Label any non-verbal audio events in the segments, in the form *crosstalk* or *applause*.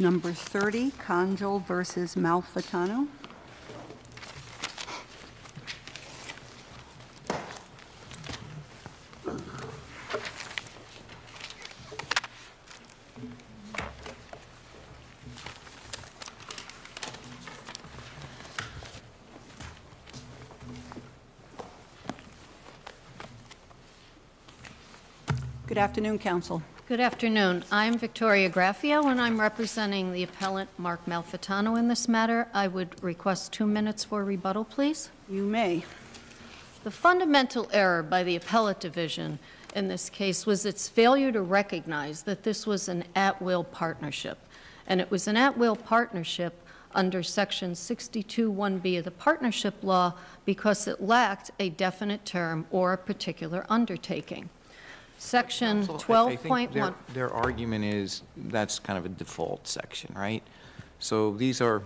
Number 30, Congel versus Malfitano. Good afternoon, counsel. Good afternoon. I'm Victoria Graffeo, and I'm representing the appellant Mark Malfitano in this matter. I would request two minutes for rebuttal, please. You may. The fundamental error by the appellate division in this case was its failure to recognize that this was an at-will partnership. And it was an at-will partnership under Section 62(1)B of the partnership law because it lacked a definite term or a particular undertaking. Section Counsel, I- I think 12.1. their- Their argument is that's kind of a default section, right? So these are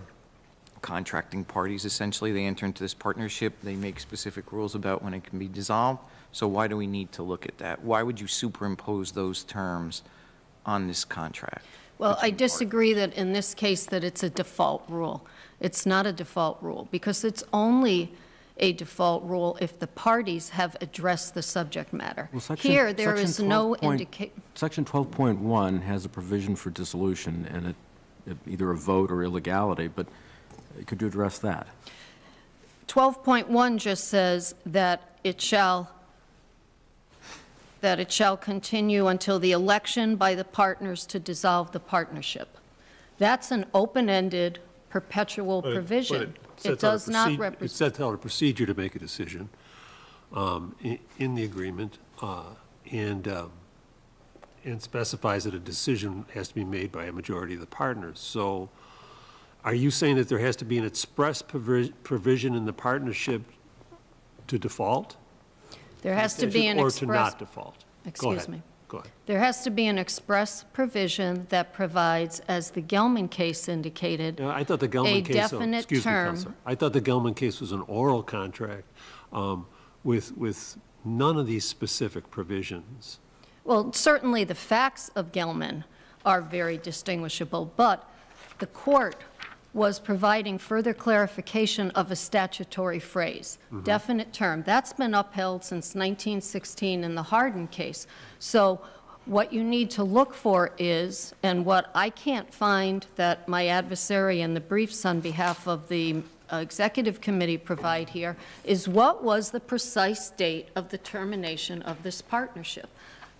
contracting parties, essentially. They enter into this partnership, they make specific rules about when it can be dissolved. So why do we need to look at that? Why would you superimpose those terms on this contract? Well, I disagree that in this case that it's a default rule. It's not a default rule, because it's only a default rule if the parties have addressed the subject matter. Well, section- Here, there is no indication. Section 12.1 has a provision for dissolution and it, it- either a vote or illegality, but could you address that? 12.1 just says that it shall, that it shall continue until the election by the partners to dissolve the partnership. That's an open-ended, perpetual But it- but provision. it It sets out a does not proce- It represent, sets out a procedure to make a decision um, i- in the agreement, uh, and, um, and specifies that a decision has to be made by a majority of the partners. So are you saying that there has to be an express provi- provision in the partnership to default? there has to be an Or express... to not default? Go Excuse ahead. me. Go ahead. There has to be an express provision that provides, as the Gelman case indicated, Yeah, I thought the Gelman case. oh, definite me, term. Counselor. I thought the Gelman case was an oral contract um, with, with none of these specific provisions. well, certainly the facts of Gelman are very distinguishable, but the court was providing further clarification of a statutory phrase, Mm-hmm. definite term. That's been upheld since 1916 in the Hardin case. So what you need to look for is, and what I can't find that my adversary in the briefs on behalf of the Executive Committee provide here, is what was the precise date of the termination of this partnership?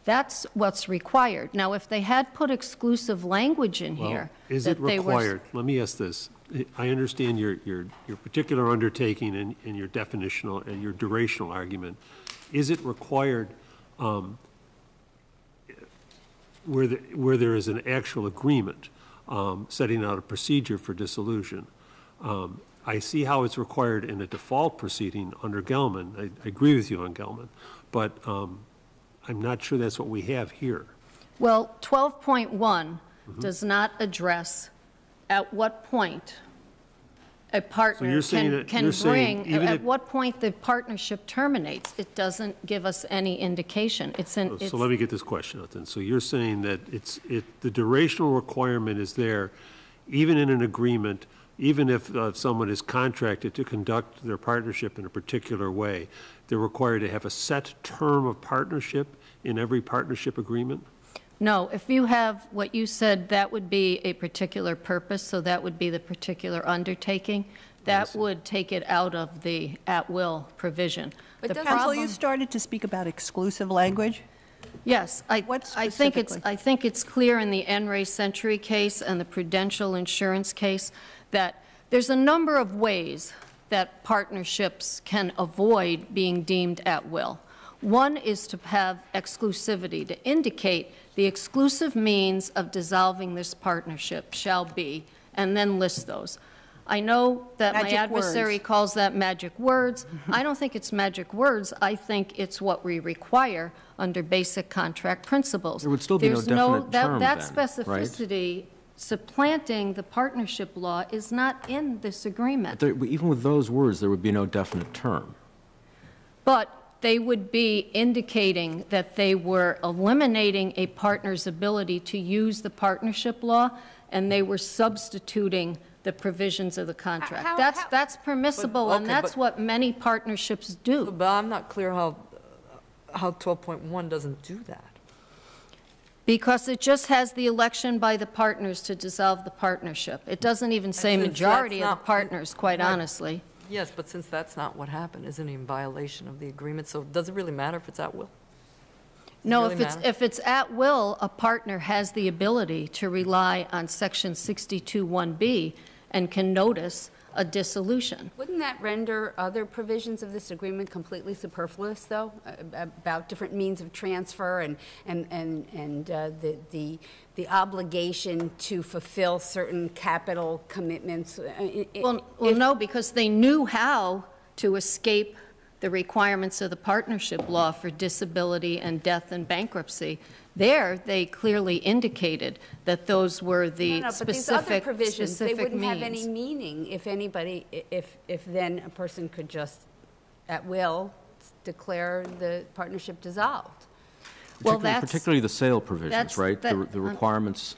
That's what's required. Now, if they had put exclusive language in Well, here, Is it that they were... required, let me ask this, I understand your, your, your particular undertaking and, and your definitional and your durational argument. Is it required, um, where, the- where there is an actual agreement, um, setting out a procedure for dissolution? Um, I see how it's required in a default proceeding under Gelman, I, I agree with you on Gelman, but, um, I'm not sure that's what we have here. Well, 12.1 Mm-hmm. does not address at what point a partner you're can, that- can bring, at what point the partnership terminates. It doesn't give us any indication. It's an, it's, So let me get this question out then. So you're saying that it's, it, the durational requirement is there, even in an agreement, even if uh, someone is contracted to conduct their partnership in a particular way, they're required to have a set term of partnership in every partnership agreement? no, if you have what you said, that would be a particular purpose, so that would be the particular undertaking. That would take it out of the at-will provision. The Counsel, problem- you started to speak about exclusive language. Yes, I, What I think it's. I think it's clear in the NRA Century case and the Prudential Insurance case that there's a number of ways that partnerships can avoid being deemed at will. One is to have exclusivity, to indicate the exclusive means of dissolving this partnership shall be, and then list those. I know that my adversary words. calls that magic words. I don't think it's magic words. I think it's what we require under basic contract principles. There would still be no There's definite that- term That then, right? Specificity supplanting the partnership law is not in this agreement. There- Even with those words, there would be no definite term. But they would be indicating that they were eliminating a partner's ability to use the partnership law and they were substituting the provisions of the How- contract. That's, how- that's permissible, and okay, that's but- what many partnerships do. But I'm not clear how, how 12.1 doesn't do that. Because it just has the election by the partners to dissolve the partnership. It doesn't even say majority of the partners, quite Right. honestly. Yes, but since that's not what happened, isn't he in violation of the agreement? So does it really matter if it's at will? Does it No, really if it's, matter? if it's at will, a partner has the ability to rely on Section 62(1)B and can notice a dissolution. Wouldn't that render other provisions of this agreement completely superfluous, though? About different means of transfer and, and, and, and uh, the, the, the obligation to fulfill certain capital commitments? uh, Well, well, no, because they knew how to escape the requirements of the partnership law for disability and death and bankruptcy. There, they clearly indicated that those were the No, the no, but these other specific, provisions, they wouldn't have any meaning if anybody, if, if then a person could just, at will, declare the partnership dissolved. Well, Particularly- that's- Particularly the sale provisions, right? The that- the um, requirements,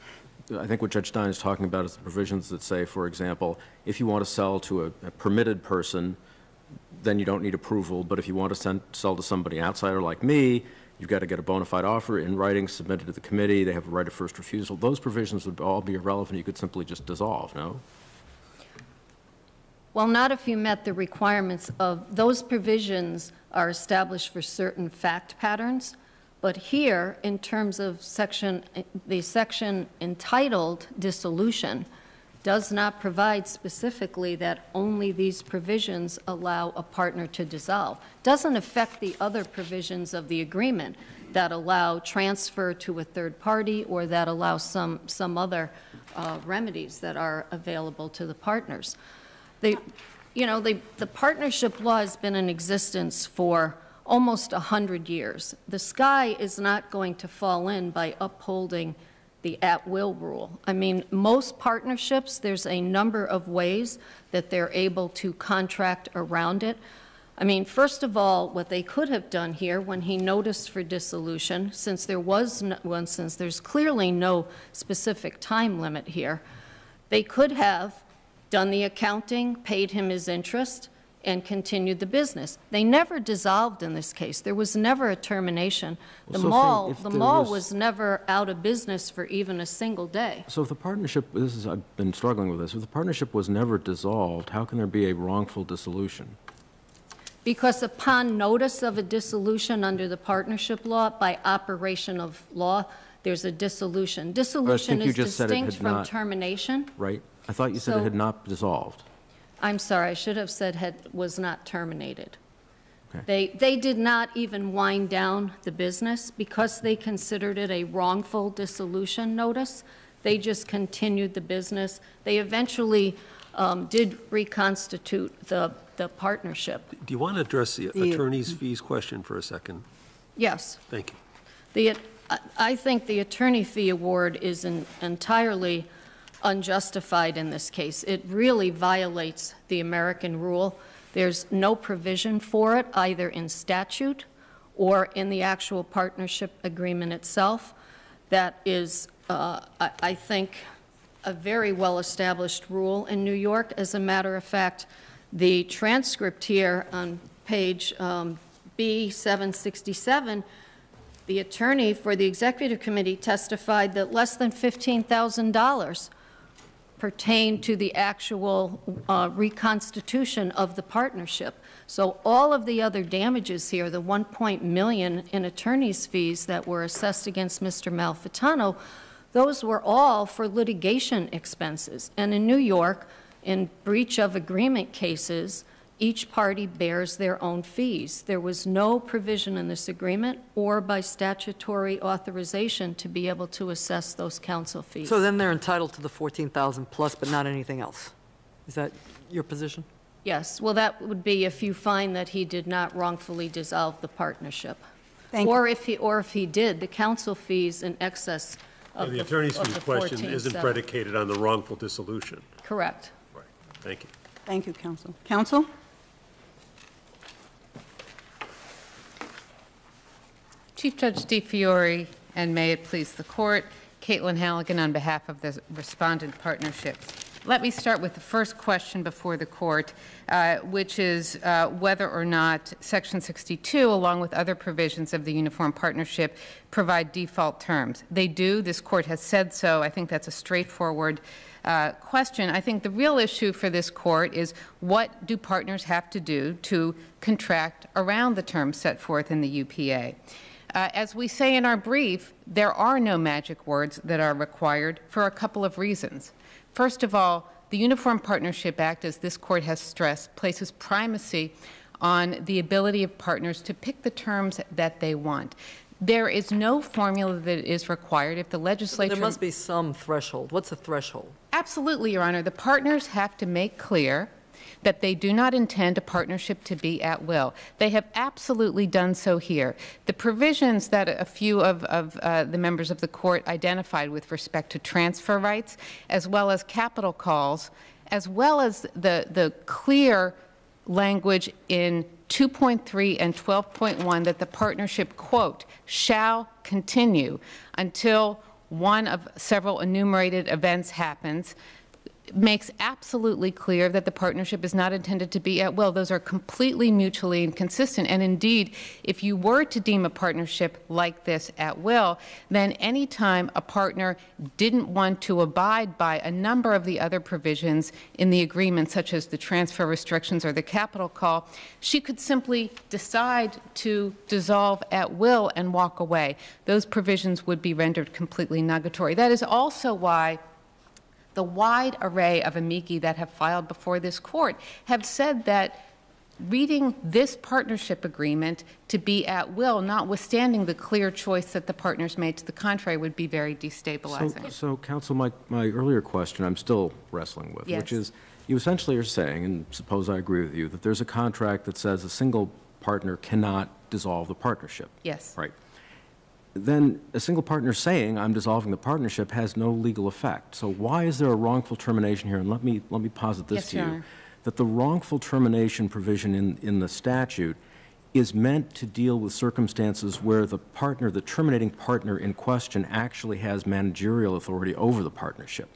I think what Judge Stein is talking about is the provisions that say, for example, if you want to sell to a a permitted person, then you don't need approval, but if you want to send, sell to somebody outsider like me, you've got to get a bona fide offer in writing submitted to the committee, they have a right of first refusal. Those provisions would all be irrelevant, you could simply just dissolve, no? Well, not if you met the requirements of, those provisions are established for certain fact patterns, but here, in terms of section, the section entitled dissolution, does not provide specifically that only these provisions allow a partner to dissolve. Doesn't affect the other provisions of the agreement that allow transfer to a third party or that allow some, some other uh, remedies that are available to the partners. The, you know, the, the partnership law has been in existence for almost 100 years. The sky is not going to fall in by upholding the at-will rule. I mean, most partnerships, there's a number of ways that they're able to contract around it. I mean, first of all, what they could have done here, when he noticed for dissolution, since there was, no- well, since there's clearly no specific time limit here, they could have done the accounting, paid him his interest, and continued the business. They never dissolved in this case. There was never a termination. The so mall, the mall was- was never out of business for even a single day. So if the partnership, this is, I've been struggling with this, if the partnership was never dissolved, how can there be a wrongful dissolution? Because upon notice of a dissolution under the partnership law, by operation of law, there's a dissolution. Dissolution is distinct from not- termination. Right? I thought you said it had not dissolved. I'm sorry, I should have said had, was not terminated. Okay. They, they did not even wind down the business because they considered it a wrongful dissolution notice. They just continued the business. They eventually um, did reconstitute the, the partnership. Do you want to address the The- attorney's fees question for a second? Yes. Thank you. The, I- I think the attorney fee award is en- entirely unjustified in this case. It really violates the American rule. There's no provision for it, either in statute or in the actual partnership agreement itself. That is, uh, I I think, a very well-established rule in New York. As a matter of fact, the transcript here on page um, B767 the attorney for the executive committee testified that less than $15,000 pertained to the actual uh, reconstitution of the partnership. So all of the other damages here, the 1 point million in attorney's fees that were assessed against Mr. Malfitano, those were all for litigation expenses. And in New York, in breach of agreement cases, each party bears their own fees. There was no provision in this agreement or by statutory authorization to be able to assess those counsel fees. So then they're entitled to the 14,000 plus, but not anything else? Is that your position? Yes, well, that would be if you find that he did not wrongfully dissolve the partnership. Thank you. Or if he, or if he did, the counsel fees in excess of the The attorney's of fees the question isn't 14.7. predicated on the wrongful dissolution. Correct. Right. Thank you. Thank you, counsel. Counsel? Chief Judge DeFiore, and may it please the court, Caitlin Halligan on behalf of the respondent partnerships. Let me start with the first question before the court, uh, which is uh, whether or not Section 62, along with other provisions of the Uniform Partnership, provide default terms. They do. This court has said so. I think that's a straightforward uh, question. I think the real issue for this court is what do partners have to do to contract around the terms set forth in the UPA? Uh, as we say in our brief, there are no magic words that are required for a couple of reasons. First of all, the Uniform Partnership Act, as this court has stressed, places primacy on the ability of partners to pick the terms that they want. There is no formula that is required if the legislature. There must be some threshold. What's the threshold? Absolutely, Your Honor. The partners have to make clear that they do not intend a partnership to be at will. They have absolutely done so here. The provisions that a few of, of uh, the members of the court identified with respect to transfer rights, as well as capital calls, as well as the, the clear language in 2.3 and 12.1 that the partnership, quote, shall continue until one of several enumerated events happens, makes absolutely clear that the partnership is not intended to be at will. Those are completely mutually inconsistent. And indeed, if you were to deem a partnership like this at will, then anytime a partner didn't want to abide by a number of the other provisions in the agreement, such as the transfer restrictions or the capital call, she could simply decide to dissolve at will and walk away. Those provisions would be rendered completely nugatory. That is also why the wide array of amici that have filed before this court have said that reading this partnership agreement to be at will, notwithstanding the clear choice that the partners made to the contrary, would be very destabilizing. So, so counsel, my, my earlier question, I'm still wrestling with, which is, you essentially are saying, and suppose I agree with you, that there's a contract that says a single partner cannot dissolve the partnership. Yes. Right. Then a single partner saying, I'm dissolving the partnership, has no legal effect. So why is there a wrongful termination here? And let me, let me posit this Yes, to you. Honor. That the wrongful termination provision in, in the statute is meant to deal with circumstances where the partner, the terminating partner in question, actually has managerial authority over the partnership.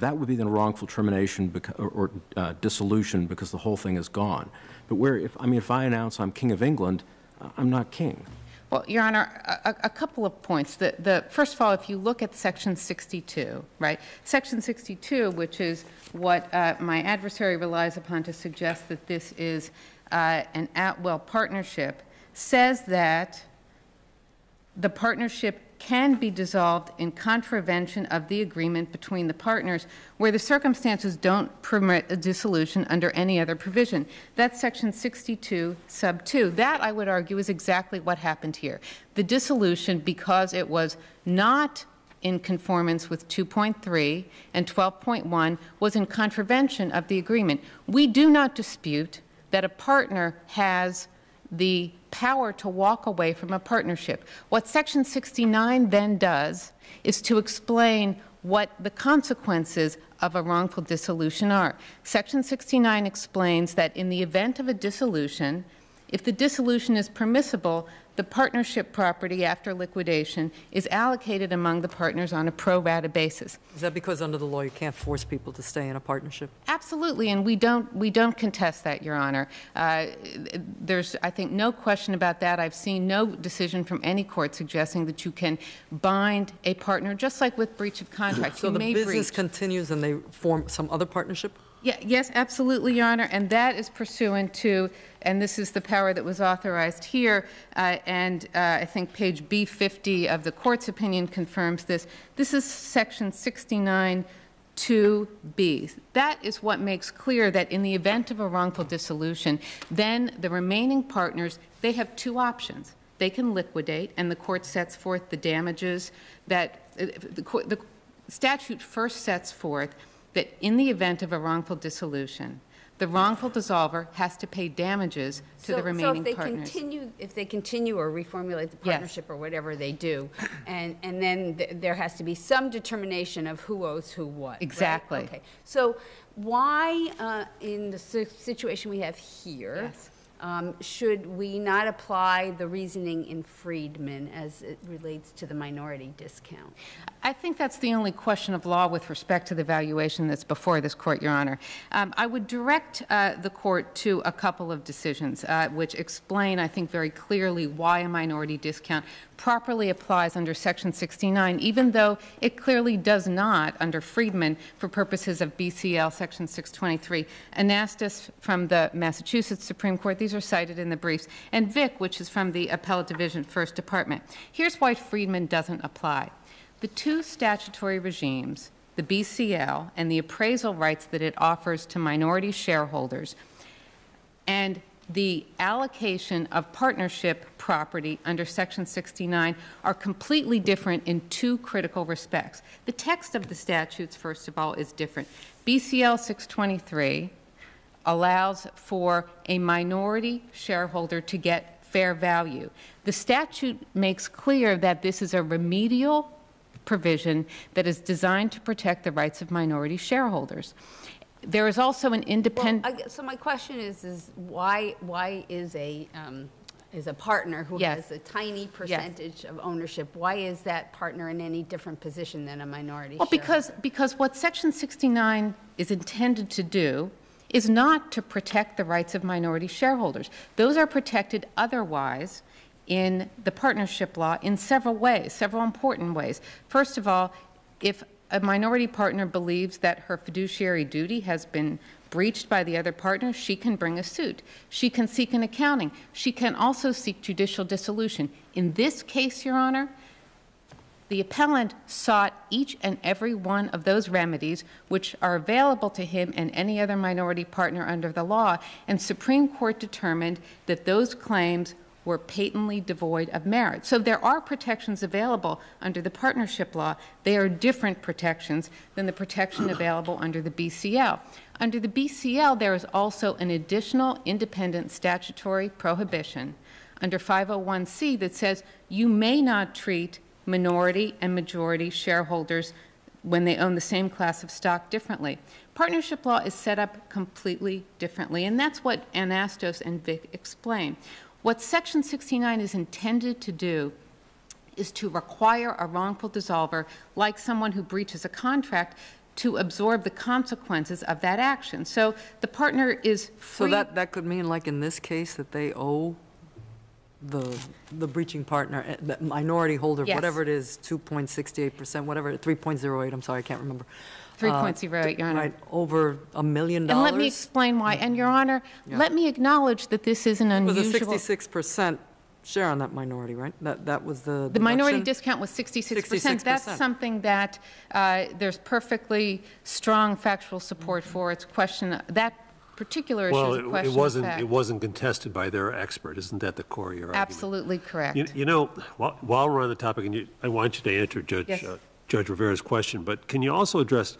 That would be the wrongful termination or, or uh, dissolution because the whole thing is gone. But where, if, I mean, if I announce I'm king of England, uh, I'm not king. Well, Your Honor, a, a- couple of points. The, the, first of all, if you look at Section 62, right? Section 62, which is what uh, my adversary relies upon to suggest that this is uh, an at-will partnership, says that the partnership can be dissolved in contravention of the agreement between the partners where the circumstances don't permit a dissolution under any other provision. That's section 62, sub 2. That, I would argue, is exactly what happened here. The dissolution, because it was not in conformance with 2.3 and 12.1, was in contravention of the agreement. We do not dispute that a partner has the power to walk away from a partnership. What Section 69 then does is to explain what the consequences of a wrongful dissolution are. Section 69 explains that in the event of a dissolution, if the dissolution is permissible, the partnership property after liquidation is allocated among the partners on a pro rata basis. Is that because under the law you can't force people to stay in a partnership? Absolutely, and we don't, we don't contest that, Your Honor. Uh, There's, I think, no question about that. I've seen no decision from any court suggesting that you can bind a partner, just like with breach of contract. So You the business breach. continues and they form some other partnership? Yeah, yes, absolutely, Your Honor, and that is pursuant to, and this is the power that was authorized here, uh, and uh, I think page B50 of the court's opinion confirms this. This is section 69 2B. That is what makes clear that in the event of a wrongful dissolution, then the remaining partners, they have two options. They can liquidate, and the court sets forth the damages that, uh, the the statute first sets forth that in the event of a wrongful dissolution, the wrongful dissolver has to pay damages to So- the remaining So if they partners. continue, if they continue or reformulate the Yes. partnership or whatever they do, and, and then th- there has to be some determination of who owes who what, right? Exactly. Okay. So why, uh, in the situation we have here, Yes. Um, should we not apply the reasoning in Friedman as it relates to the minority discount? I think that's the only question of law with respect to the valuation that's before this court, Your Honor. Um, I would direct uh, the court to a couple of decisions uh, which explain, I think, very clearly why a minority discount properly applies under Section 69, even though it clearly does not under Friedman for purposes of BCL Section 623. Anastos from the Massachusetts Supreme Court, these are cited in the briefs, and Vick, which is from the Appellate Division, First Department. Here's why Friedman doesn't apply. The two statutory regimes, the BCL and the appraisal rights that it offers to minority shareholders, and the allocation of partnership property under Section 69 are completely different in two critical respects. The text of the statutes, first of all, is different. BCL 623 allows for a minority shareholder to get fair value. The statute makes clear that this is a remedial provision that is designed to protect the rights of minority shareholders. There is also an independent. Gue- so my question is, is why, why is a, um, is a partner who Yes. has a tiny percentage of ownership, why is that partner in any different position than a minority Well, shareholder? because, because what Section 69 is intended to do is not to protect the rights of minority shareholders. Those are protected otherwise in the partnership law in several ways, several important ways. First of all, if a minority partner believes that her fiduciary duty has been breached by the other partner, she can bring a suit. She can seek an accounting. She can also seek judicial dissolution. In this case, Your Honor, the appellant sought each and every one of those remedies which are available to him and any other minority partner under the law, and Supreme Court determined that those claims were patently devoid of merit. So there are protections available under the partnership law. They are different protections than the protection available under the BCL. Under the BCL, there is also an additional independent statutory prohibition under 501c that says you may not treat minority and majority shareholders when they own the same class of stock differently. Partnership law is set up completely differently, and that's what Anastos and Vick explain. What Section 69 is intended to do is to require a wrongful dissolver, like someone who breaches a contract, to absorb the consequences of that action. So the partner is free. So that, that could mean, like in this case, that they owe the, the breaching partner, eh, the minority holder, Yes. whatever it is, 2.68%, whatever, 3.08, I'm sorry, I can't remember. Uh, 3.08, Your Honor. Right, over a million And dollars? And let me explain why. And, Your Honor, let me acknowledge that this is an It was a unusual... 66% share on that minority, right? That, that was the The minority deduction? discount was 66%. That's 66%. something that uh, there's perfectly strong factual support for. It's a question, that particular issue Well, is a it- question it wasn't, fact. it wasn't contested by their expert, isn't that the core of your argument? Absolutely correct. You you know, while while we're on the topic, and you, I want you to answer Judge, Yes. uh, Judge Rivera's question, but can you also address,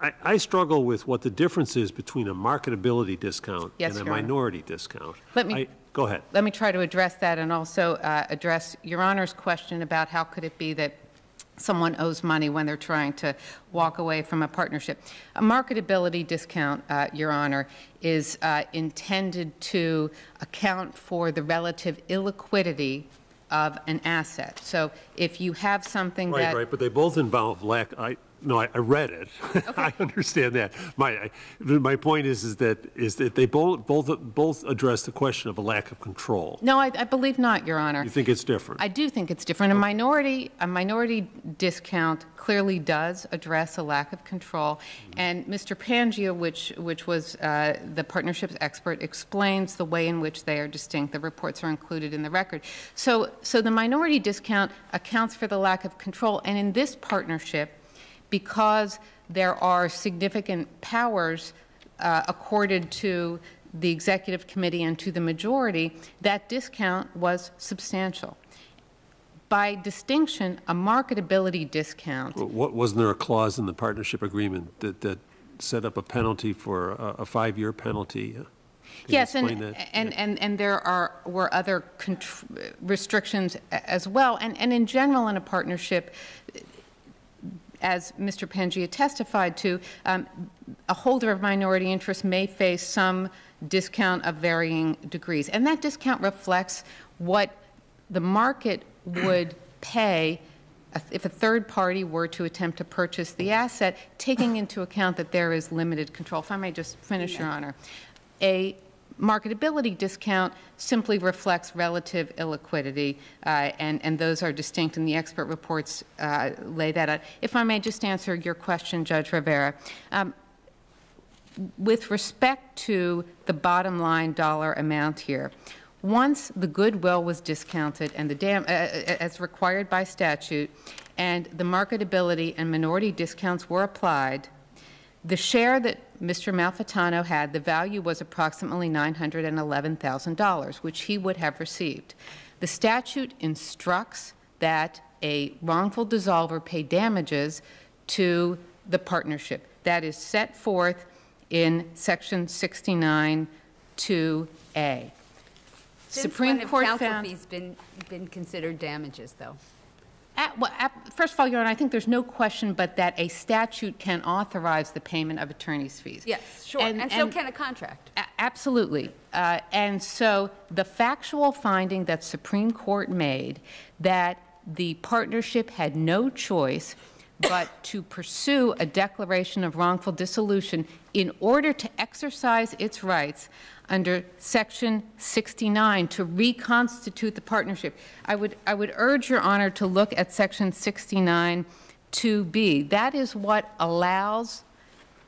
I, I struggle with what the difference is between a marketability discount Yes, and a Your Honor. minority discount. Let me- I- Go ahead. Let me try to address that and also uh, address Your Honor's question about how could it be that someone owes money when they're trying to walk away from a partnership. A marketability discount, uh, Your Honor, is uh, intended to account for the relative illiquidity of an asset. So if you have something Right, that... right, but they both involve lack, I, no, I, I read it. *laughs* I understand that. My, I- my point is, is that, is that they both, both, both address the question of a lack of control. No, I I believe not, Your Honor. You think it's different? I do think it's different. A minority, a minority discount clearly does address a lack of control. And Mr. Pangea, which, which was uh, the partnership's expert, explains the way in which they are distinct. The reports are included in the record. So, so the minority discount accounts for the lack of control. And in this partnership, because there are significant powers uh, accorded to the executive committee and to the majority, that discount was substantial. By distinction, a marketability discount, What, wasn't there a clause in the partnership agreement that, that set up a penalty for a, a five-year penalty? Can yes, and, explain that? and, and, and there are, were other restrictions as well. And, and in general, in a partnership, as Mr. Pangia testified to, um, a holder of minority interest may face some discount of varying degrees. And that discount reflects what the market would pay if a third party were to attempt to purchase the asset, taking into account that there is limited control. If I may just finish, Your Honor. A marketability discount simply reflects relative illiquidity, uh, and, and those are distinct, and the expert reports uh, lay that out. If I may just answer your question, Judge Rivera. Um, with respect to the bottom line dollar amount here, once the goodwill was discounted and the dam, uh, uh, as required by statute, and the marketability and minority discounts were applied, the share that Mr. Malfitano had, the value was approximately $911,000, which he would have received. The statute instructs that a wrongful dissolver pay damages to the partnership. That is set forth in Section 69 2A. Supreme Court Since when have counsel found. fees been, been considered damages, though? At- well, at- First of all, Your Honor, I think there's no question but that a statute can authorize the payment of attorney's fees. Yes, sure, And- and so and- can a contract. A- Absolutely. Uh, And so the factual finding that Supreme Court made that the partnership had no choice but *coughs* to pursue a declaration of wrongful dissolution in order to exercise its rights under Section 69 to reconstitute the partnership. I would, I would urge Your Honor to look at Section 69 2B. That is what allows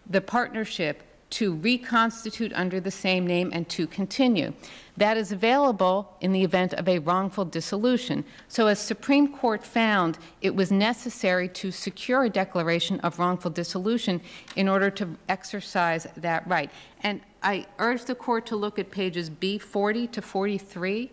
the partnership to reconstitute under the same name and to continue. That is available in the event of a wrongful dissolution. So as Supreme Court found, it was necessary to secure a declaration of wrongful dissolution in order to exercise that right. And I urge the court to look at pages B40 to 43.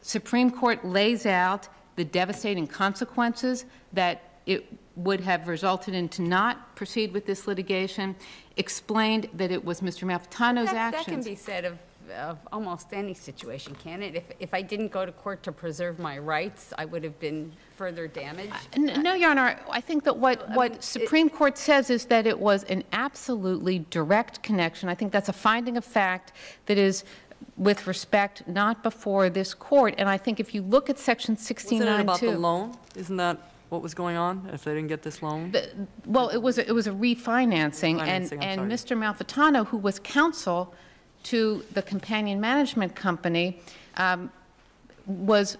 Supreme Court lays out the devastating consequences that it would have resulted in to not proceed with this litigation, explained that it was Mr. Malfitano's That- That can be said of, of almost any situation, can it? If, if I didn't go to court to preserve my rights, I would have been further damaged? Uh, n- No, Your Honor, I think that what, I mean, what it- Supreme Court says is that it was an absolutely direct connection. I think that's a finding of fact that is with respect not before this court. And I think if you look at Section 69 Wasn't it about the loan? Isn't that what was going on, if they didn't get this loan? The- Well, it was, a- it was a refinancing, and, Refinancing, I'm and. Mr. Malfitano, who was counsel to the companion management company, um, was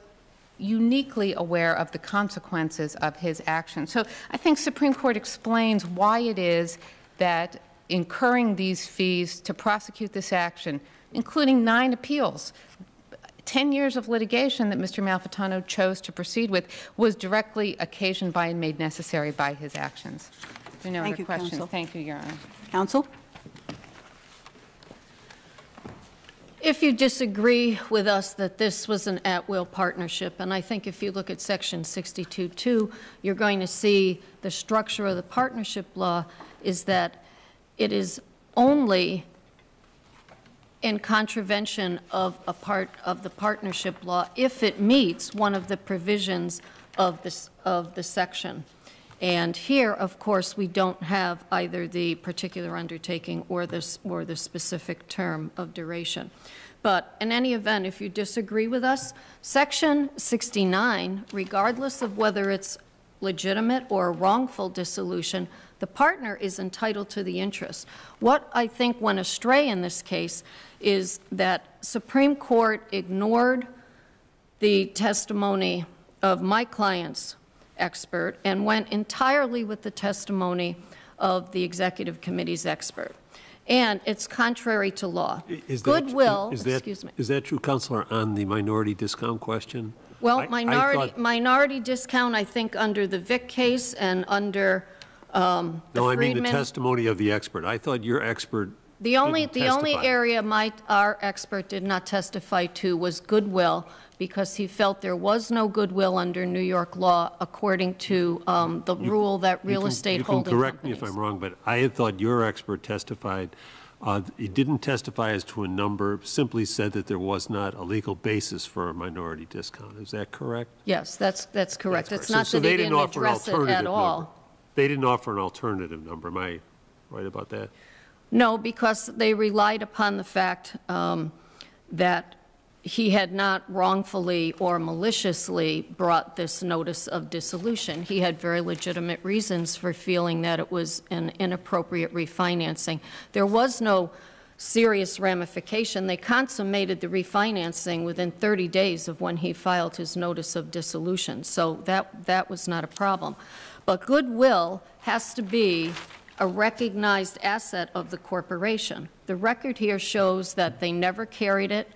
uniquely aware of the consequences of his actions. So I think Supreme Court explains why it is that incurring these fees to prosecute this action, including nine appeals, 10 years of litigation that Mr. Malfitano chose to proceed with was directly occasioned by and made necessary by his actions. There are no Thank other you, questions. counsel. Thank you, Your Honor. Counsel? If you disagree with us that this was an at-will partnership, and I think if you look at Section 62.2, you're going to see the structure of the partnership law is that it is only in contravention of a part of the partnership law if it meets one of the provisions of this, of the section. And here, of course, we don't have either the particular undertaking or this, or the specific term of duration. But in any event, if you disagree with us, Section 69, regardless of whether it's legitimate or wrongful dissolution, the partner is entitled to the interest. What I think went astray in this case is that Supreme Court ignored the testimony of my client's expert and went entirely with the testimony of the executive committee's expert. And it's contrary to law. Is that- Goodwill, is that- excuse me. Is that true, Counselor, on the minority discount question? Well, I minority, thought- minority discount, I think, under the Vick case and under um, No, I mean the testimony of the expert. I thought your expert The only, the only testify. area my, our expert did not testify to was goodwill, because he felt there was no goodwill under New York law according to um, the rule that You real can- estate You holding can correct me if companies. I'm wrong, but I had thought your expert testified, uh, he didn't testify as to a number, simply said that there was not a legal basis for a minority discount. Is that correct? Yes, that's, that's correct. That's It's not So- so that he they didn't offer an address it at alternative number. all. They didn't offer an alternative number, am I right about that? No, because they relied upon the fact um, that he had not wrongfully or maliciously brought this notice of dissolution. He had very legitimate reasons for feeling that it was an inappropriate refinancing. There was no serious ramification. They consummated the refinancing within 30 days of when he filed his notice of dissolution, so that, that was not a problem. But goodwill has to be a recognized asset of the corporation. The record here shows that they never carried it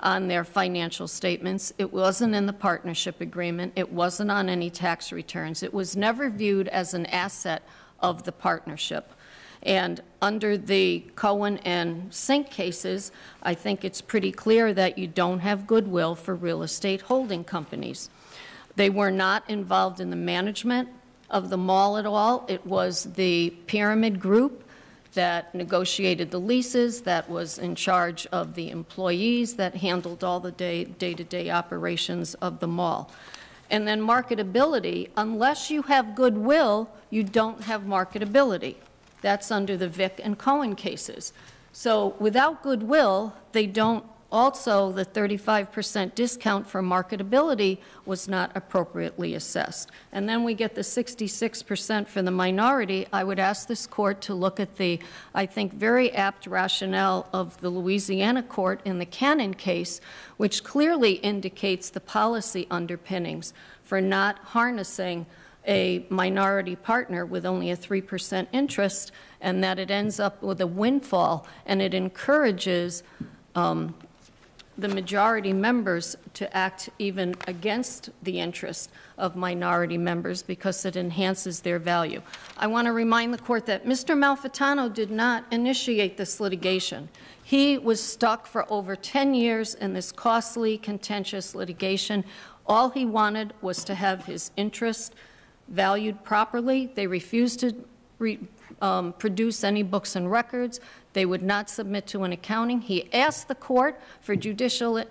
on their financial statements. It wasn't in the partnership agreement. It wasn't on any tax returns. It was never viewed as an asset of the partnership. And under the Cohen and Sink cases, I think it's pretty clear that you don't have goodwill for real estate holding companies. They were not involved in the management of the mall at all. It was the Pyramid Group that negotiated the leases, that was in charge of the employees, that handled all the day, day-to-day operations of the mall. And then marketability, unless you have goodwill, you don't have marketability. That's under the Vick and Cohen cases. So without goodwill, they don't, also, the 35% discount for marketability was not appropriately assessed. And then we get the 66% for the minority. I would ask this court to look at the, I think, very apt rationale of the Louisiana court in the Cannon case, which clearly indicates the policy underpinnings for not harnessing a minority partner with only a 3% interest, and that it ends up with a windfall, and it encourages um, the majority members to act even against the interest of minority members because it enhances their value. I want to remind the court that Mr. Malfitano did not initiate this litigation. He was stuck for over 10 years in this costly, contentious litigation. All he wanted was to have his interest valued properly. They refused to re, um, produce any books and records. They would not submit to an accounting. He asked the court for judicial,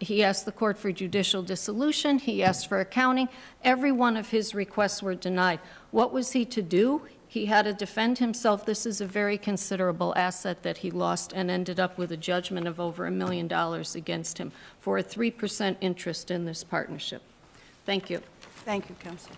he asked the court for judicial dissolution. He asked for accounting. Every one of his requests were denied. What was he to do? He had to defend himself. This is a very considerable asset that he lost and ended up with a judgment of over a million dollars against him for a 3% interest in this partnership. Thank you. Thank you, Counsel.